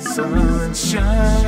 sunshine.